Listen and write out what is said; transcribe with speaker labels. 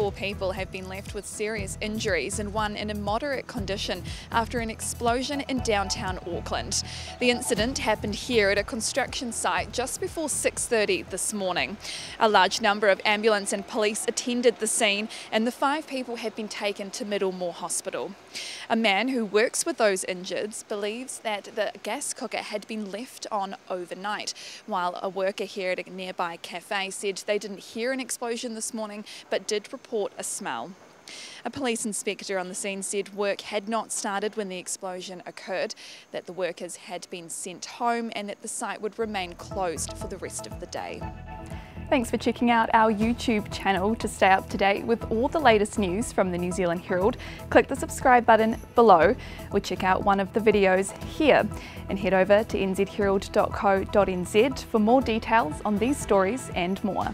Speaker 1: four people have been left with serious injuries and one in a moderate condition after an explosion in downtown Auckland. The incident happened here at a construction site just before 6.30 this morning. A large number of ambulance and police attended the scene and the five people have been taken to Middlemore Hospital. A man who works with those injured believes that the gas cooker had been left on overnight, while a worker here at a nearby cafe said they didn't hear an explosion this morning but did report a smell. A police inspector on the scene said work had not started when the explosion occurred, that the workers had been sent home and that the site would remain closed for the rest of the day.
Speaker 2: Thanks for checking out our YouTube channel to stay up to date with all the latest news from the New Zealand Herald. Click the subscribe button below or check out one of the videos here and head over to nzherald.co.nz for more details on these stories and more.